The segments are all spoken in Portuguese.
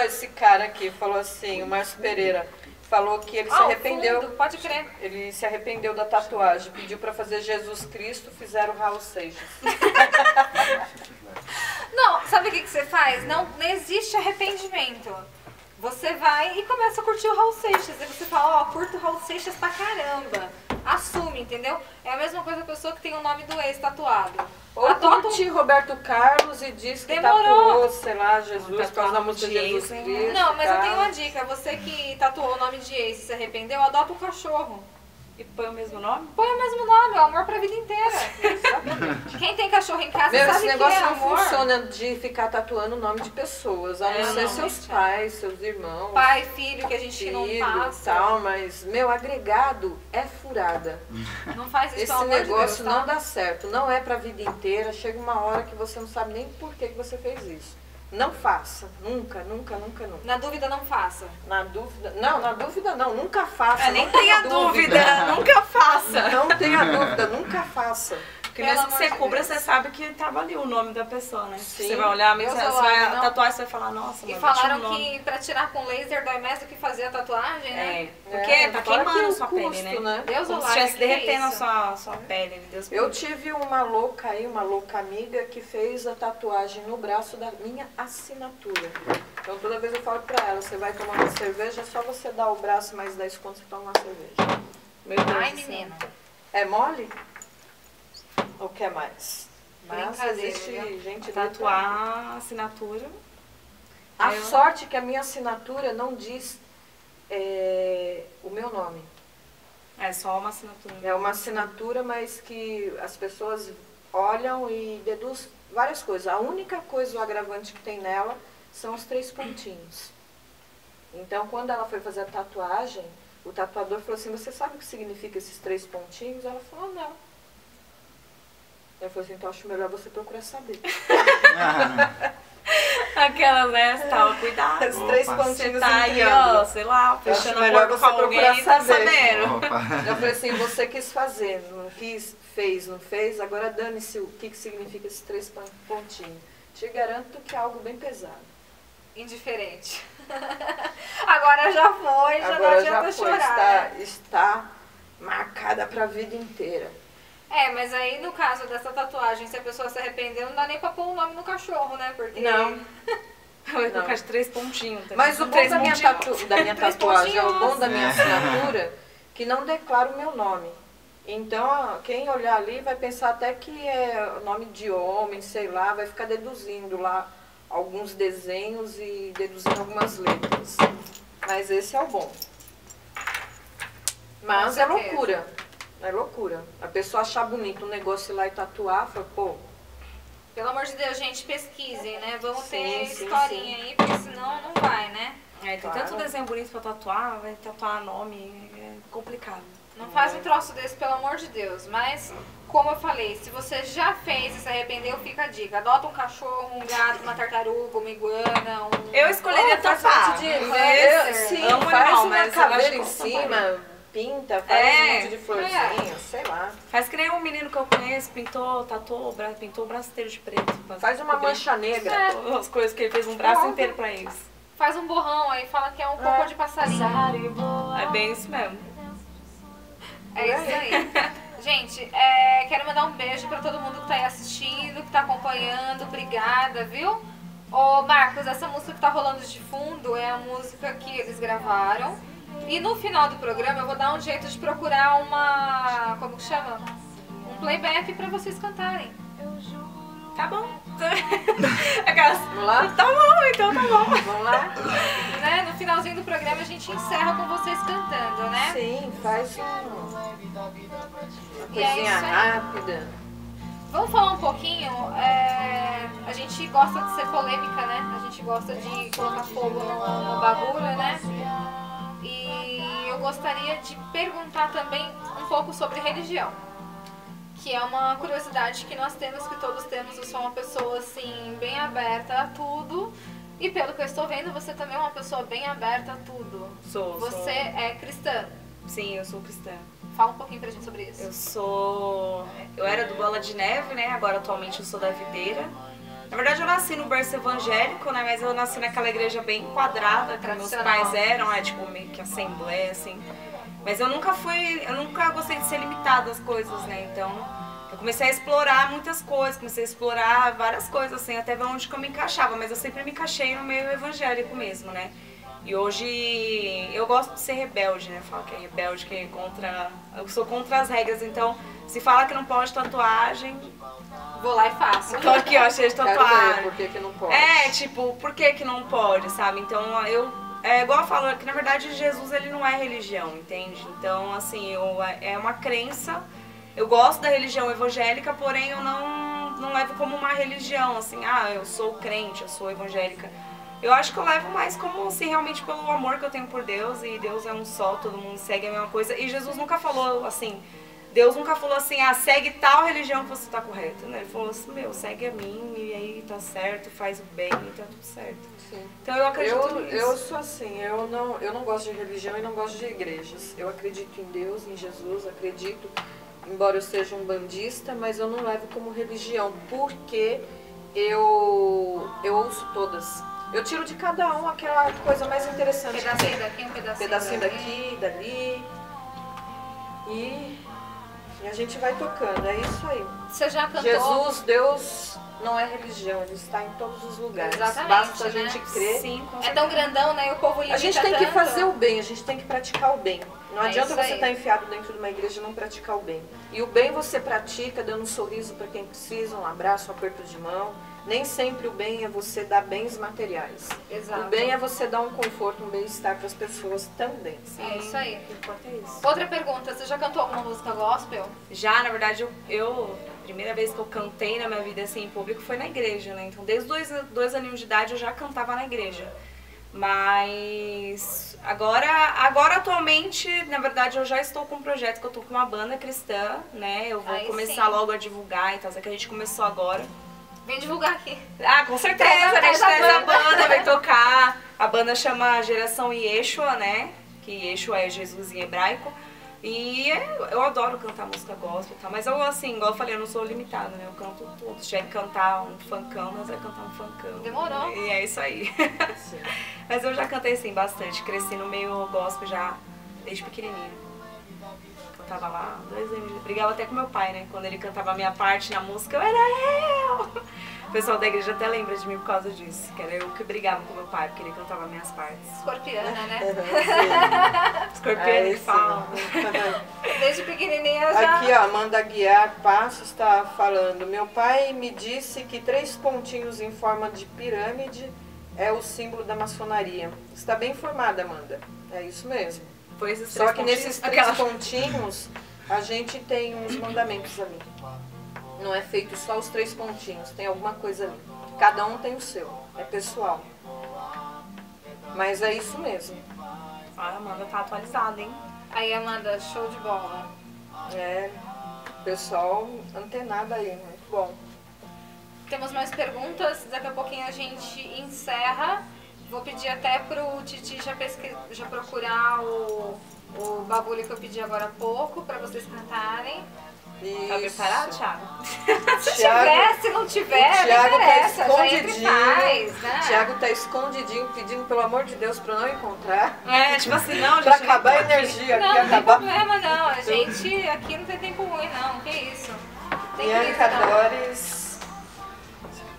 esse cara aqui falou assim, o Márcio Pereira, falou que ele se Ah, o arrependeu. fundo, pode crer. Ele se arrependeu da tatuagem, pediu pra fazer Jesus Cristo, fizeram Raul Seixas. Não, sabe o que, que você faz? Não, não existe arrependimento. Você vai e começa a curtir o Raul Seixas. Aí você fala, ó, curto o Raul Seixas pra caramba. Assume, entendeu? É a mesma coisa que a pessoa que tem o nome do ex tatuado. Ou Adota um- curte Roberto Carlos e diz que Demorou. tatuou, sei lá, Jesus, por causa da um música de Jesus Cristo. Não, mas eu tá? tenho uma dica. Você que tatuou o nome de ex e se arrependeu, adota um cachorro. E põe o mesmo nome? Põe o mesmo nome, é o amor pra vida inteira. Quem tem cachorro em casa Meu, sabe esse que negócio é não amor. funciona de ficar tatuando o nome de pessoas, a É, não ser não, seus gente. pais, seus irmãos, Pai, filho, que a gente filho não e passa. tal, mas, meu, agregado é furada. Não faz isso, Esse amor de negócio Deus, tá? não dá certo, não é pra vida inteira, chega uma hora que você não sabe nem por que, que você fez isso. Não faça, nunca, nunca, nunca, nunca. Na dúvida, não faça. Na dúvida, não, na dúvida não, nunca faça. É, nem tenha dúvida, nunca faça. Não tenha dúvida, nunca faça. Porque Pelo mesmo que você de cubra, Deus. você sabe que tava ali o nome da pessoa, né? Sim. Você vai olhar, Deus você é vai lá, não. tatuar, você vai falar, nossa, E falaram um que pra tirar com laser dói mais do que fazer a tatuagem, né? É, porque É, tá queimando que a sua custo, pele, né? né? Deus Como o se estivesse é derretendo a isso? sua, sua pele, Deus me Eu tive uma louca aí, uma louca amiga que fez a tatuagem no braço da minha assinatura. Então toda vez eu falo pra ela, você vai tomar uma cerveja, é só você dar o braço mais 10 conto você toma uma cerveja. Meu Deus Ai, do céu. menina. É mole? Ou quer mais? Mas existe gente Tatuar a assinatura. A Eu- sorte é que a minha assinatura não diz é, o meu nome. É só uma assinatura. É uma assinatura, mas que as pessoas olham e deduzem várias coisas. A única coisa, o agravante que tem nela, são os três pontinhos. Então, quando ela foi fazer a tatuagem, o tatuador falou assim, você sabe o que significa esses três pontinhos? Ela falou, não. Eu falei assim, então acho melhor você procurar saber. Aquela, né? Você tava, cuidado. Os três pontinhos tá em aí, ó, sei lá, fechando melhor acordo você com alguém procurar e tá saber. Eu falei assim, você quis fazer, não quis, fez, não fez, agora dane-se o que, que significa esses três pon- pontinhos. Te garanto que é algo bem pesado. Indiferente. Agora já foi, já não agora adianta já foi, chorar. está, está marcada para a vida inteira. É, mas aí no caso dessa tatuagem, se a pessoa se arrependeu, não dá nem pra pôr o nome no cachorro, né? Porque. Não, Vai colocar de três pontinhos. tá mas o bom Três da minha, tatu, da minha tatuagem, é o bom da minha É. assinatura, que não declara o meu nome. Então, quem olhar ali vai pensar até que é nome de homem, sei lá, vai ficar deduzindo lá alguns desenhos e deduzindo algumas letras. Mas esse é o bom. Mas é loucura. É loucura. A pessoa achar bonito um negócio ir lá e tatuar, fala, pô, Pelo amor de Deus, gente, pesquisem, né? Vamos Sim, ter sim, historinha aí, porque senão não vai, né? É, tem Claro. tanto desenho bonito pra tatuar, vai tatuar nome, é complicado. Não faz um troço desse, pelo amor de Deus. Mas, como eu falei, se você já fez e se arrependeu, fica a dica. Adota um cachorro, um gato, uma tartaruga, uma iguana, um... Eu escolheria Oh, tatuar. monte de Eu- sim, Amo animal, mas eu caveira em eu cima, pinta, faz É, um monte de florzinha, sei lá. Faz que nem um menino que eu conheço, pintou, tatuou, pintou o braço inteiro de preto. Faz uma mancha negra. É. As coisas que ele fez um braço Pronto. inteiro pra eles. Faz um borrão aí, fala que é um cocô de passarinho. É bem isso mesmo. É isso aí. Gente, é, quero mandar um beijo pra todo mundo que tá aí assistindo, que tá acompanhando. Obrigada, viu? Ô, Marcos, essa música que tá rolando de fundo é a música que eles gravaram. E no final do programa eu vou dar um jeito de procurar uma. Como que chama? Um playback pra vocês cantarem. Tá bom. Aquelas. Vamos lá? Tá bom, então tá bom. Vamos lá? Né? No finalzinho do programa a gente encerra com vocês cantando, né? Sim, faz um- uma é coisinha aí. rápida. Vamos falar um pouquinho. é, a gente gosta de ser polêmica, né? A gente gosta de colocar fogo no, no bagulho, né? Gostaria de perguntar também um pouco sobre religião. Que é uma curiosidade que nós temos, que todos temos. Eu sou uma pessoa, assim, bem aberta a tudo. E pelo que eu estou vendo, você também é uma pessoa bem aberta a tudo. Sou, sou. Você é cristã. Sim, eu sou cristã. Fala um pouquinho pra gente sobre isso. Eu sou. Eu era do Bola de Neve, né? Agora atualmente eu sou da Videira. Na verdade, eu nasci no berço evangélico, né? Mas eu nasci naquela igreja bem quadrada, que meus pais eram, é tipo meio que assembleia, assim. Mas eu nunca fui, eu nunca gostei de ser limitada às coisas, né? Então, eu comecei a explorar muitas coisas, comecei a explorar várias coisas, assim, até ver onde que eu me encaixava. Mas eu sempre me encaixei no meio evangélico mesmo, né? E hoje eu gosto de ser rebelde, né? Falo que é rebelde, que é contra. Eu sou contra as regras, então se fala que não pode tatuagem, Vou lá e faço. tô aqui, ó, cheia de tatuagem. por que, que não pode. É, tipo, por que que não pode, sabe? Então, eu... É igual eu falo, que na verdade Jesus, ele não é religião, entende? Então, assim, eu, é uma crença... Eu gosto da religião evangélica, porém eu não, não levo como uma religião, assim, ah, eu sou crente, eu sou evangélica. Eu acho que eu levo mais como, assim, realmente pelo amor que eu tenho por Deus, e Deus é um só, todo mundo segue a mesma coisa. E Jesus nunca falou, assim, Deus nunca falou assim, ah, segue tal religião que você tá correto, né? Ele falou assim, meu, segue a mim e aí tá certo, faz o bem e tá tudo certo. Sim. Então eu acredito Eu, nisso. eu sou assim, eu não, eu não gosto de religião e não gosto de igrejas. Eu acredito em Deus, em Jesus, acredito, embora eu seja um bandista, mas eu não levo como religião, porque eu, eu ouço todas. Eu tiro de cada um aquela coisa mais interessante. que Pedacinho daqui, um pedacinho, pedacinho daqui, dali. E, e a gente vai tocando, é isso aí. Você já cantou? Jesus, Deus não é religião, ele está em todos os lugares. Exatamente, Basta a né? gente crer. Sim, É tão grandão, né? E o povo limita A gente tem que tanto. fazer o bem, a gente tem que praticar o bem. Não É adianta você estar enfiado dentro de uma igreja e não praticar o bem. E o bem você pratica dando um sorriso para quem precisa, um abraço, um aperto de mão. Nem sempre o bem é você dar bens materiais. Exato. O bem é você dar um conforto, um bem-estar para as pessoas também. É isso aí. O que importa é isso. Outra pergunta, você já cantou alguma música gospel? Já, na verdade, eu, primeira vez que eu cantei na minha vida assim em público foi na igreja, né? Então, desde dois, dois aninhos de idade eu já cantava na igreja. Mas agora, agora atualmente, na verdade, eu já estou com um projeto que eu tô com uma banda cristã, né? Eu vou Aí começar sim. logo a divulgar e tal, só que a gente começou agora. Vem divulgar aqui. Ah, com certeza, a- gente traz a traz a banda. banda, vai tocar. A banda chama Geração Yeshua, né? Que Yeshua é Jesus em hebraico. E é- eu adoro cantar música gospel e tal, mas eu, assim, igual eu falei, eu não sou limitada, né? Eu canto tudo. Se tiver que cantar um funkão, nós vamos cantar um funkão. Demorou. E é isso aí. Mas eu já cantei, sim, bastante. Cresci no meio gospel já desde pequenininha. Cantava lá, dois anos. Brigava até com meu pai, né? Quando ele cantava a minha parte na música, eu era eu! O pessoal da igreja até lembra de mim por causa disso. Que era eu que brigava com meu pai, porque ele cantava minhas partes. Escorpiana, né? Escorpião Aí que sim. fala. Desde pequenininha já... Aqui, ó, Amanda Guiar Passos está falando. Meu pai me disse que três pontinhos em forma de pirâmide é o símbolo da maçonaria. Está bem informada, Amanda. É isso mesmo. Foi esses Só três que pontinhos. nesses três Aquela- pontinhos, a gente tem uns mandamentos ali. Não é feito só os três pontinhos, tem alguma coisa ali. Cada um tem o seu, é pessoal. Mas é isso mesmo. Ah, a Amanda tá atualizada, hein? Aí, Amanda, show de bola. É, pessoal antenado aí, muito bom. Temos mais perguntas, daqui a pouquinho a gente encerra. Vou pedir até pro Titi já, pesqui... já procurar o, o bagulho que eu pedi agora há pouco, pra vocês cantarem. Tá preparado. Thiago? Se Thiago- tiver, se não tiver, o Thiago não tá interessa, escondidinho. faz, né? O Thiago tá escondidinho, pedindo pelo amor de Deus pra não encontrar. É, tipo assim, não, Pra gente, acabar a aqui. energia Não, aqui, não tem acabar. problema não, a gente aqui não tem tempo ruim não, que isso. Tem Bianca não. Dores.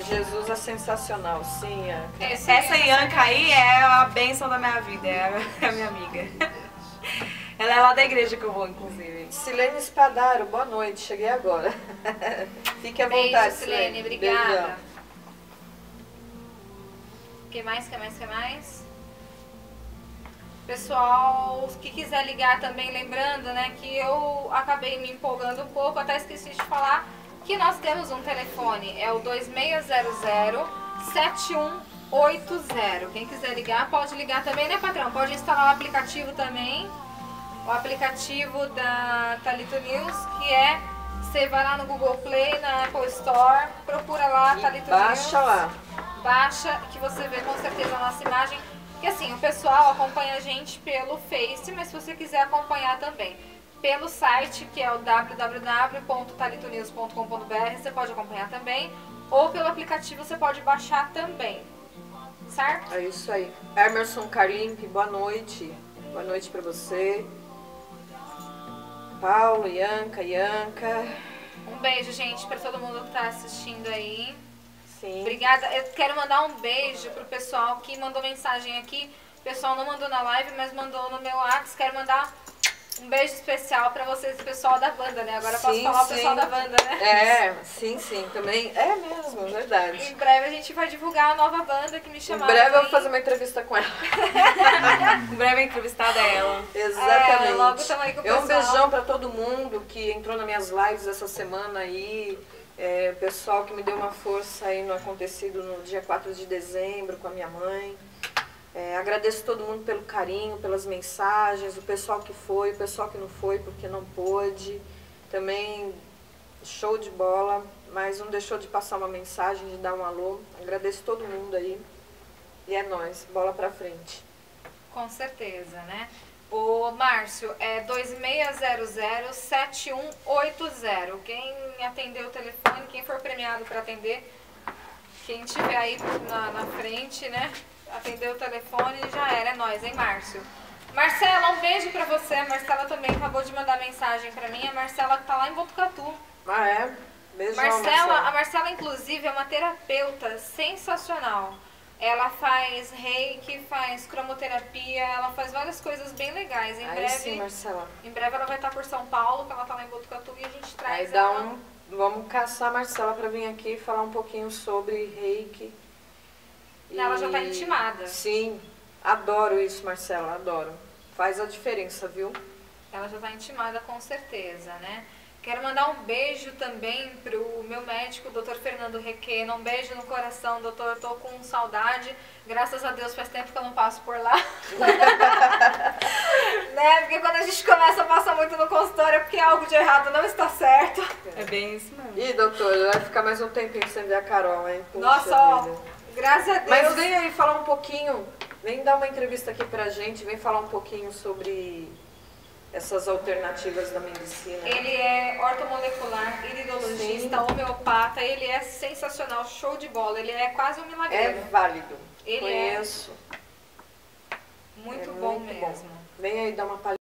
Jesus é sensacional, sim. é. É, sim, Essa Ianca aí é a bênção da minha vida, é é a minha amiga. Ela é lá da igreja que eu vou, inclusive. Silene Espadaro, boa noite, cheguei agora. Fique à Beijo, vontade, Silene, obrigada. Beijão. que mais, que mais, que mais? Pessoal, que quiser ligar também, lembrando, né, que eu acabei me empolgando um pouco, até esqueci de falar que nós temos um telefone, é o 2600-7180. Quem quiser ligar, pode ligar também, né, patrão? Pode instalar o aplicativo também, o aplicativo da Talito News, que é, você vai lá no Google Play, na Apple Store, procura lá E Talito News Baixa lá. baixa que você vê com certeza a nossa imagem. Porque assim, o pessoal acompanha a gente pelo Face, mas se você quiser acompanhar também pelo site, que é o www.talitonews.com.br, você pode acompanhar também. ou pelo aplicativo você pode baixar também. Certo? É isso aí. Emerson Carimpe, boa noite. Boa noite pra você. Paulo, Ianca, Ianca. Um beijo, gente, pra todo mundo que tá assistindo aí. Sim. Obrigada. Eu quero mandar um beijo pro pessoal que mandou mensagem aqui. O pessoal não mandou na live, mas mandou no meu WhatsApp. Quero mandar um beijo especial pra vocês, pessoal da banda, né? Agora eu posso Sim, falar o sim. pessoal da banda, né? É, sim, sim, também. É mesmo, verdade. Em breve a gente vai divulgar a nova banda que me Em chamaram. breve eu vou fazer uma entrevista com ela. Em breve a entrevistada é ela. Exatamente. É, logo tamo aí com o É um pessoal. beijão pra todo mundo que entrou nas minhas lives essa semana aí. É, pessoal que me deu uma força aí no acontecido no dia 4 de dezembro com a minha mãe. É, agradeço todo mundo pelo carinho, pelas mensagens, o pessoal que foi, o pessoal que não foi porque não pôde. Também show de bola, mas não deixou de passar uma mensagem, de dar um alô. Agradeço todo mundo aí. E é nóis, bola pra frente. Com certeza, né? O Márcio é 2600-7180. Quem atender o telefone, quem for premiado para atender, quem tiver aí na, na frente, né? Atender o telefone já era, é nóis, hein, Márcio? Marcela, um beijo pra você. A Marcela também acabou de mandar mensagem pra mim. A Marcela que tá lá em Botucatu. Ah, é? Beijão, Marcela, a Marcela. Marcela, inclusive, é uma terapeuta sensacional. Ela faz reiki, faz cromoterapia, ela faz várias coisas bem legais. Em Aí breve, sim, Marcela. em breve ela vai estar por São Paulo, que ela tá lá em Botucatu e a gente Aí traz dá ela. um. Vamos caçar a Marcela pra vir aqui e falar um pouquinho sobre reiki. Ela já tá intimada. Sim, adoro isso, Marcela, adoro. Faz a diferença, viu? Ela já tá intimada com certeza, né? Quero mandar um beijo também pro meu médico, Dr. Fernando Requena. Um beijo no coração, doutor. Eu tô com saudade. Graças a Deus faz tempo que eu não passo por lá. né? Porque quando a gente começa a passar muito no consultório é porque algo de errado não está certo. É bem isso mesmo. Ih, doutor, vai ficar mais um tempinho sem ver a Carol, hein? Puxa Nossa, ó, vida. Graças a Deus. Mas vem aí falar um pouquinho, vem dar uma entrevista aqui pra gente, vem falar um pouquinho sobre essas alternativas da medicina. Ele é ortomolecular, iridologista, Sim. homeopata, ele é sensacional, show de bola, ele é quase um É milagreiro. válido. Ele é Conheço. muito é bom muito mesmo. Vem aí dar uma palhinha.